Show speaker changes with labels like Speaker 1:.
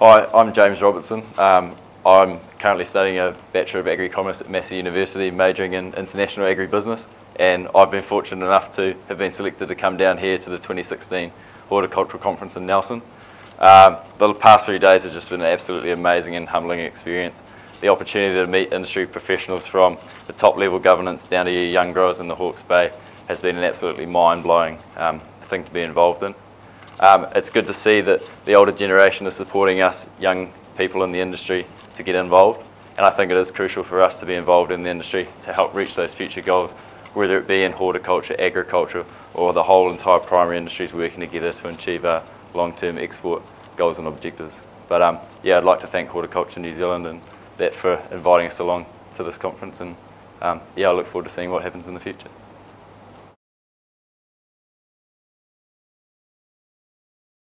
Speaker 1: Hi, I'm James Robertson. Um, I'm currently studying a Bachelor of Agri-Commerce at Massey University, majoring in International Agribusiness, and I've been fortunate enough to have been selected to come down here to the 2016 Horticultural Conference in Nelson. Um, the past three days has just been an absolutely amazing and humbling experience. The opportunity to meet industry professionals from the top level governance down to young growers in the Hawke's Bay has been an absolutely mind-blowing um, thing to be involved in. Um, it's good to see that the older generation is supporting us young people in the industry to get involved. And I think it is crucial for us to be involved in the industry to help reach those future goals, whether it be in horticulture, agriculture, or the whole entire primary industries working together to achieve our long-term export goals and objectives. But um, yeah, I'd like to thank Horticulture New Zealand and that for inviting us along to this conference. And um, yeah, I look forward to seeing what happens in the future.